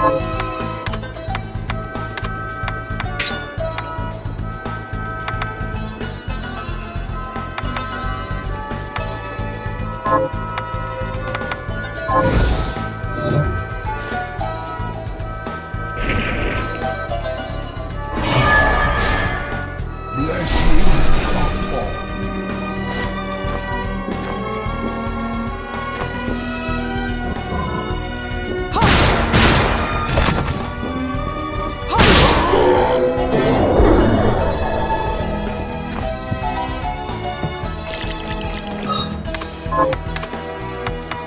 you